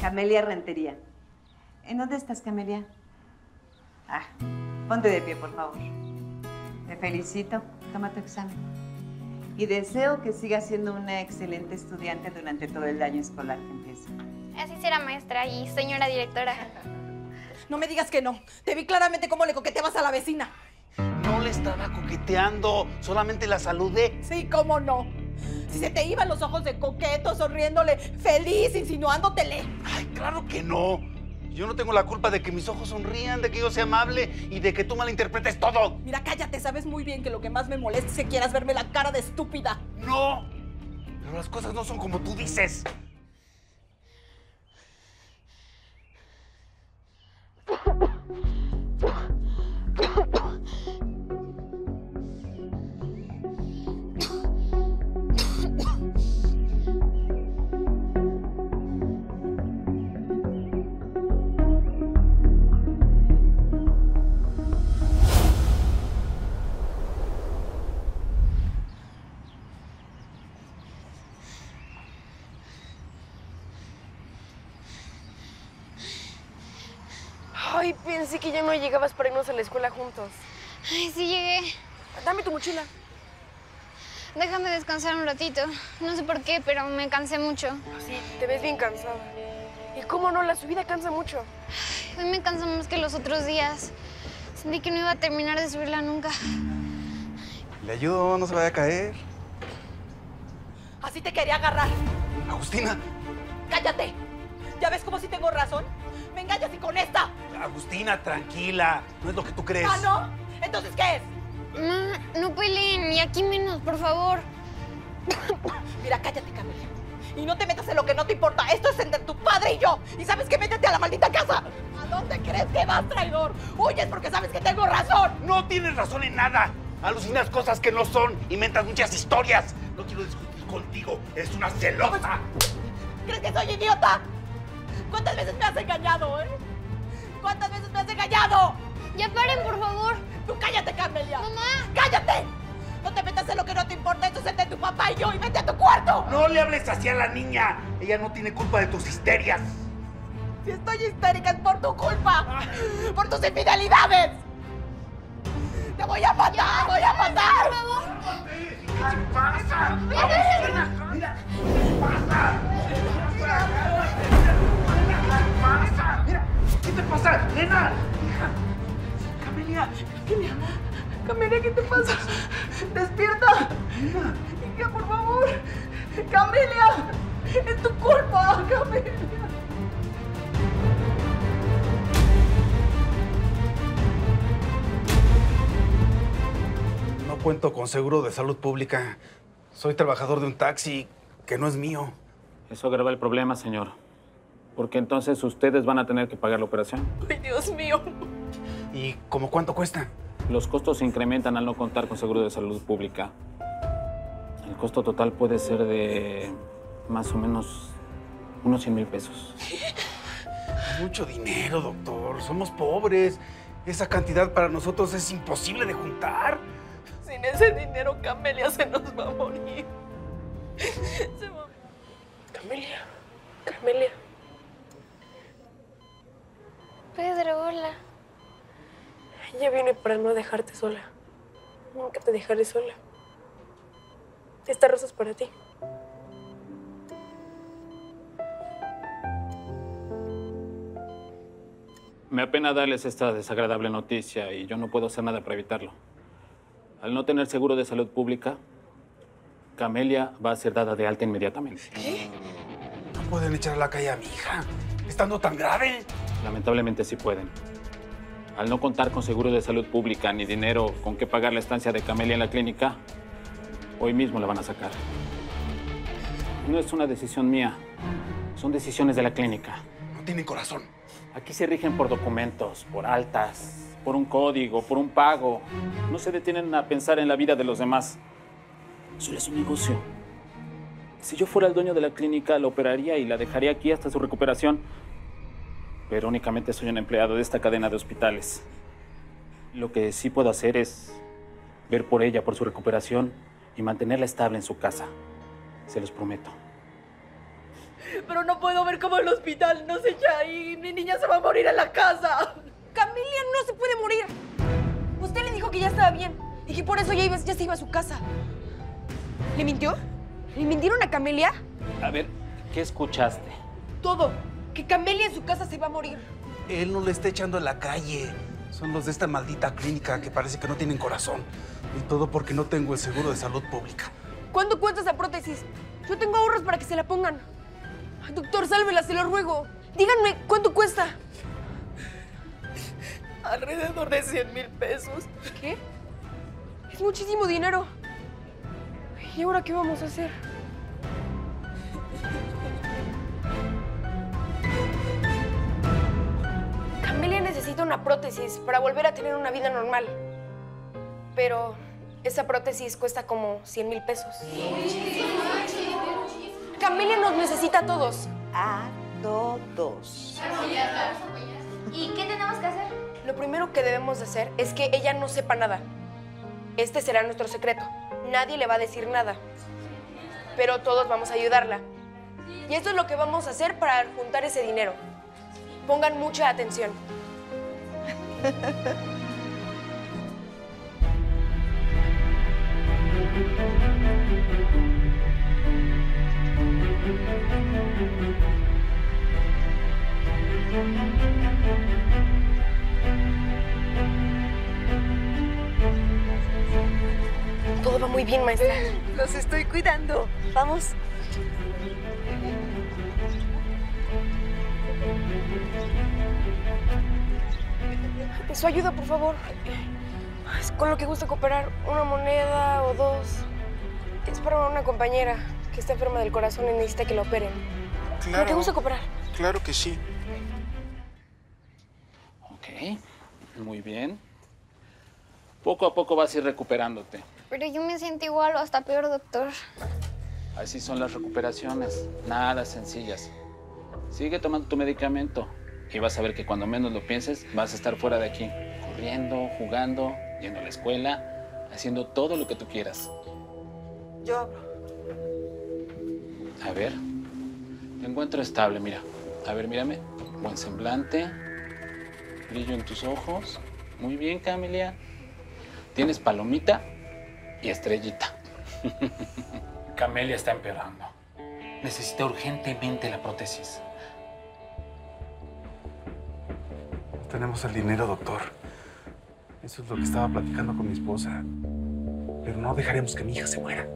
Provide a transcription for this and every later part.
Camelia Rentería. ¿En dónde estás, Camelia? Ah, ponte de pie, por favor. Te felicito. Toma tu examen. Y deseo que sigas siendo una excelente estudiante durante todo el año escolar que empieza. Así será, maestra y señora directora. No me digas que no. Te vi claramente cómo le coqueteabas a la vecina. No le estaba coqueteando, solamente la saludé. Sí, cómo no. Si se te iban los ojos de coqueto, sonriéndole, feliz, insinuándotele. Ay, claro que no. Yo no tengo la culpa de que mis ojos sonrían, de que yo sea amable y de que tú malinterpretes todo. Mira, cállate, sabes muy bien que lo que más me molesta es que quieras verme la cara de estúpida. No. Pero las cosas no son como tú dices. Pensé que ya no llegabas para irnos a la escuela juntos. Ay, sí llegué. Dame tu mochila. Déjame descansar un ratito. No sé por qué, pero me cansé mucho. Sí, te ves bien cansada. Y cómo no, la subida cansa mucho. Hoy me canso más que los otros días. Sentí que no iba a terminar de subirla nunca. Le ayudo, no se vaya a caer. Así te quería agarrar. Agustina. Cállate. ¿Ya ves cómo sí tengo razón? Me engañas y con esta. Agustina, tranquila. No es lo que tú crees. ¿Ah, no? ¿Entonces qué es? Ma, no peleen, y aquí menos, por favor. Mira, cállate, Camelia. Y no te metas en lo que no te importa. Esto es entre tu padre y yo. Y sabes que métete a la maldita casa. ¿A dónde crees que vas, traidor? Huyes porque sabes que tengo razón. No tienes razón en nada. Alucinas cosas que no son. Inventas muchas historias. No quiero discutir contigo. Eres una celosa. ¿Crees que soy idiota? ¿Cuántas veces me has engañado, eh? ¿Cuántas veces me has engañado? Ya paren, por favor. Tú cállate, Camelia. Mamá. ¡Cállate! No te metas en lo que no te importa. Esto es entre tu papá y yo. Y vete a tu cuarto. No le hables así a la niña. Ella no tiene culpa de tus histerias. Si estoy histérica es por tu culpa. Por tus infidelidades. Te voy a matar. voy a matar. ¿Qué te pasa? Mira. ¿Qué pasa? ¿Qué te pasa? Nena. Hija. Camelia. Camelia. Camelia, ¿qué te pasa? Despierta. Hija, por favor. Camelia. Es tu culpa, Camelia. No cuento con seguro de salud pública. Soy trabajador de un taxi que no es mío. Eso agrava el problema, señor. Porque entonces ustedes van a tener que pagar la operación. Ay, Dios mío. ¿Y cómo cuánto cuesta? Los costos se incrementan al no contar con seguro de salud pública. El costo total puede ser de más o menos unos 100 mil pesos. Mucho dinero, doctor. Somos pobres. Esa cantidad para nosotros es imposible de juntar. Sin ese dinero, Camelia se nos va a morir. Se va a Camelia. Camelia. Pedro, hola. Ella viene para no dejarte sola. Nunca te dejaré sola. Esta rosa es para ti. Me apena darles esta desagradable noticia y yo no puedo hacer nada para evitarlo. Al no tener seguro de salud pública, Camelia va a ser dada de alta inmediatamente. No pueden echar a la calle a mi hija. Estando tan grave. Lamentablemente sí pueden. Al no contar con seguro de salud pública ni dinero con qué pagar la estancia de Camelia en la clínica, hoy mismo la van a sacar. No es una decisión mía, son decisiones de la clínica. No tienen corazón. Aquí se rigen por documentos, por altas, por un código, por un pago. No se detienen a pensar en la vida de los demás. Solo es un negocio. Si yo fuera el dueño de la clínica, la operaría y la dejaría aquí hasta su recuperación. Pero únicamente soy un empleado de esta cadena de hospitales. Lo que sí puedo hacer es ver por ella, por su recuperación y mantenerla estable en su casa. Se los prometo. Pero no puedo ver cómo el hospital nos echa ahí. Mi niña se va a morir en la casa. Camelia no se puede morir. Usted le dijo que ya estaba bien y que por eso ya, iba- ya se iba a su casa. ¿Le mintió? ¿Le mintieron a Camelia? A ver, ¿qué escuchaste? Todo. Que Camelia en su casa se va a morir. Él no le está echando a la calle. Son los de esta maldita clínica que parece que no tienen corazón. Y todo porque no tengo el seguro de salud pública. ¿Cuánto cuesta esa prótesis? Yo tengo ahorros para que se la pongan. Doctor, sálvela, se lo ruego. Díganme, ¿cuánto cuesta? Alrededor de 100 mil pesos. ¿Qué? Es muchísimo dinero. ¿Y ahora qué vamos a hacer? Una prótesis para volver a tener una vida normal. Pero esa prótesis cuesta como 100 mil pesos. Camelia nos necesita a todos. A todos. ¿Y qué tenemos que hacer? Lo primero que debemos de hacer es que ella no sepa nada. Este será nuestro secreto. Nadie le va a decir nada. Pero todos vamos a ayudarla. Y esto es lo que vamos a hacer para juntar ese dinero. Pongan mucha atención. Todo va muy bien, maestra. Los estoy cuidando. Vamos. Su ayuda, por favor. Es con lo que gusta cooperar. Una moneda o dos. Es para una compañera que está enferma del corazón y necesita que la operen. Con que gusta cooperar. claro que sí. Ok, muy bien. Poco a poco vas a ir recuperándote. Pero yo me siento igual o hasta peor, doctor. Así son las recuperaciones, nada sencillas. Sigue tomando tu medicamento y vas a ver que cuando menos lo pienses vas a estar fuera de aquí, corriendo, jugando, yendo a la escuela, haciendo todo lo que tú quieras. Yo abro. A ver, te encuentro estable, mira. A ver, mírame. Buen semblante, brillo en tus ojos. Muy bien, Camelia. Tienes palomita y estrellita. Camelia está empeorando. Necesita urgentemente la prótesis. Tenemos el dinero, doctor. Eso es lo que estaba platicando con mi esposa. Pero no dejaremos que mi hija se muera.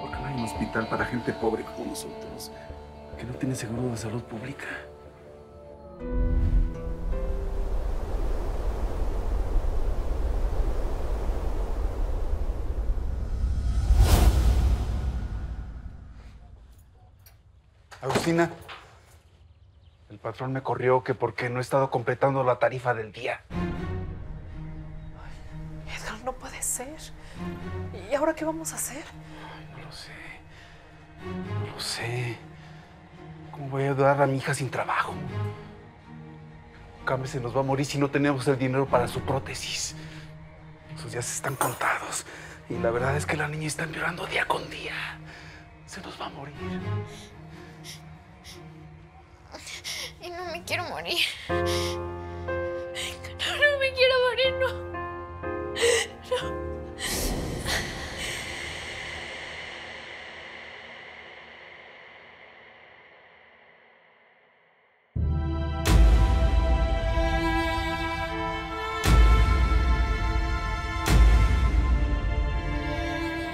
Porque no hay un hospital para gente pobre como nosotros, que no tiene seguro de salud pública. Agustina, patrón me corrió que porque no he estado completando la tarifa del día. Edgar, no puede ser. ¿Y ahora qué vamos a hacer? No lo sé. No lo sé. ¿Cómo voy a ayudar a mi hija sin trabajo? Came se nos va a morir si no tenemos el dinero para su prótesis. Sus días están contados. Y la verdad es que la niña está empeorando día con día. Se nos va a morir. Me quiero morir. No, no me quiero morir, no.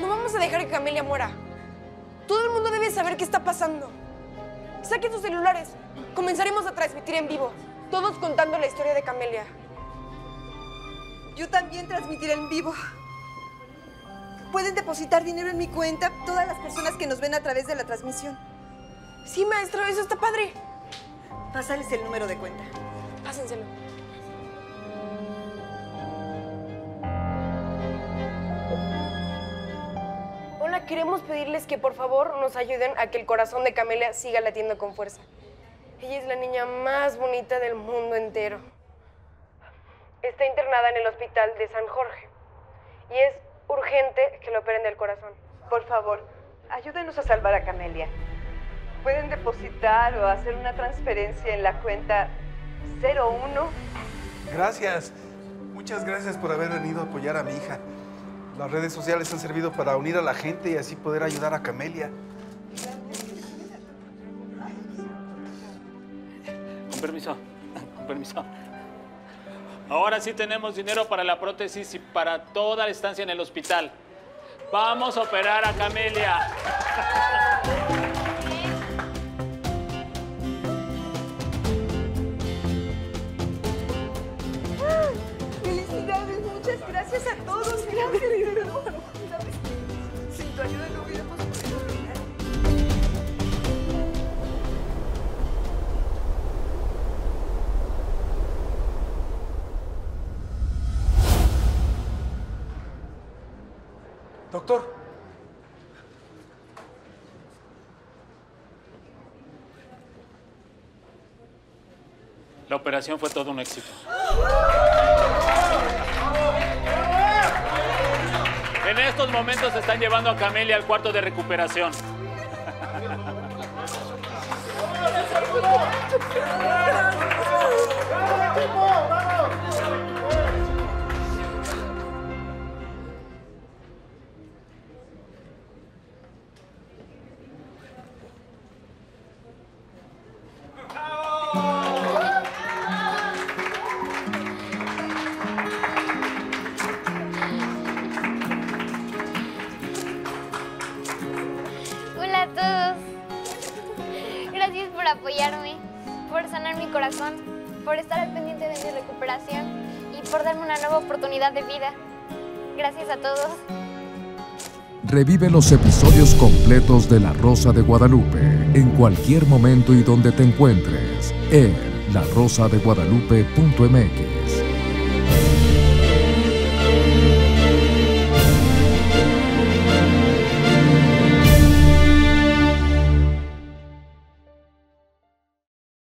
No vamos a dejar que Camelia muera. Todo el mundo debe saber qué está pasando. Saquen sus celulares. Comenzaremos a transmitir en vivo. Todos contando la historia de Camelia. Yo también transmitiré en vivo. Pueden depositar dinero en mi cuenta todas las personas que nos ven a través de la transmisión. Sí, maestra, eso está padre. Pásales el número de cuenta. Pásenselo. Hola, queremos pedirles que por favor nos ayuden a que el corazón de Camelia siga latiendo con fuerza. Ella es la niña más bonita del mundo entero. Está internada en el hospital de San Jorge y es urgente que lo operen del corazón. Por favor, ayúdenos a salvar a Camelia. pueden depositar o hacer una transferencia en la cuenta 01. Gracias. Muchas gracias por haber venido a apoyar a mi hija. Las redes sociales han servido para unir a la gente y así poder ayudar a Camelia. Con permiso, con permiso. Ahora sí tenemos dinero para la prótesis y para toda la estancia en el hospital. Vamos a operar a Camelia. Felicidades, muchas gracias a todos. Gracias. Sin tu ayuda no hubiéramos Doctor. La operación fue todo un éxito. En estos momentos se están llevando a Camelia al cuarto de recuperación. Hola por darme una nueva oportunidad de vida. Gracias a todos. Revive los episodios completos de La Rosa de Guadalupe en cualquier momento y donde te encuentres en larosadeguadalupe.mx.